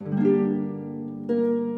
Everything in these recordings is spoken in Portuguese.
Música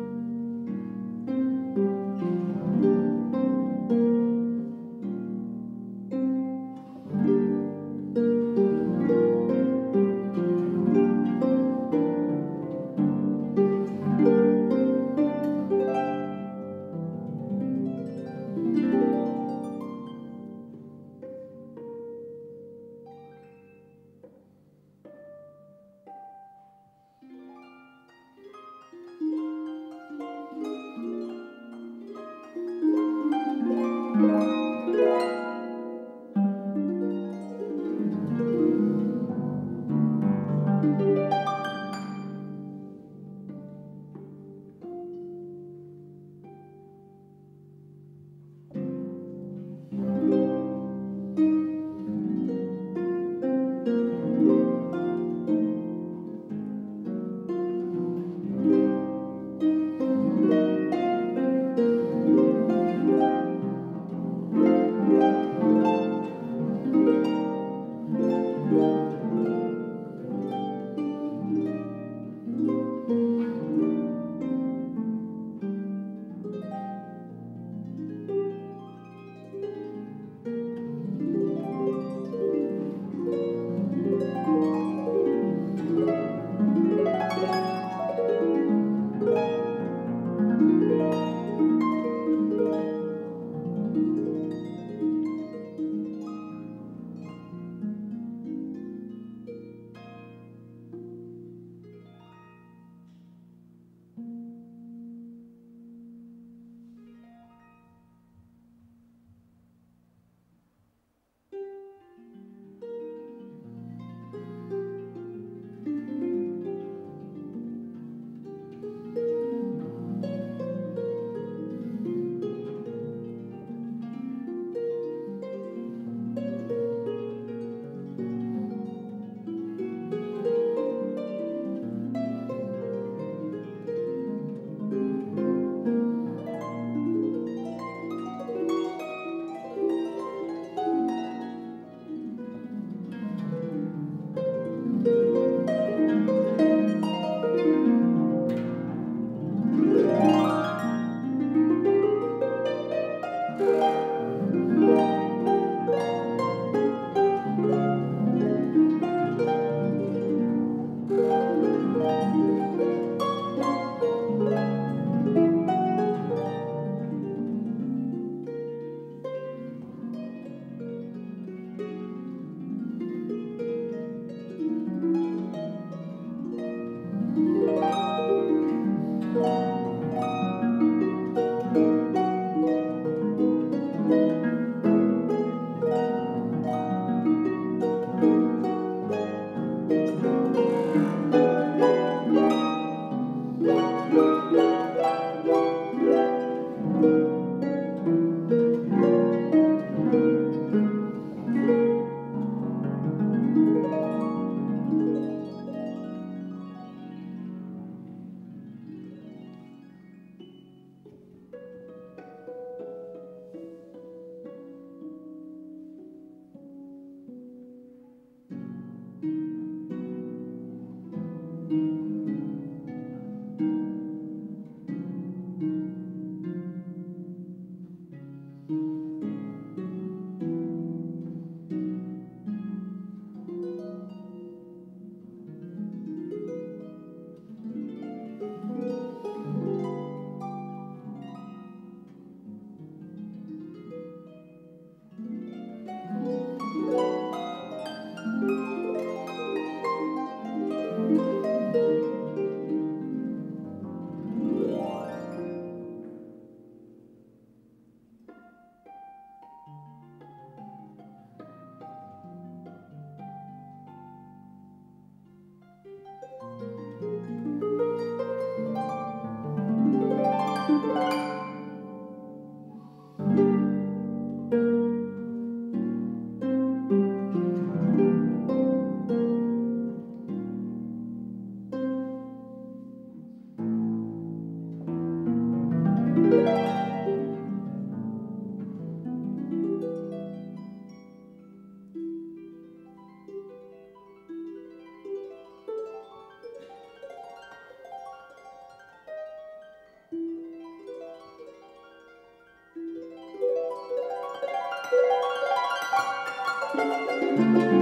Música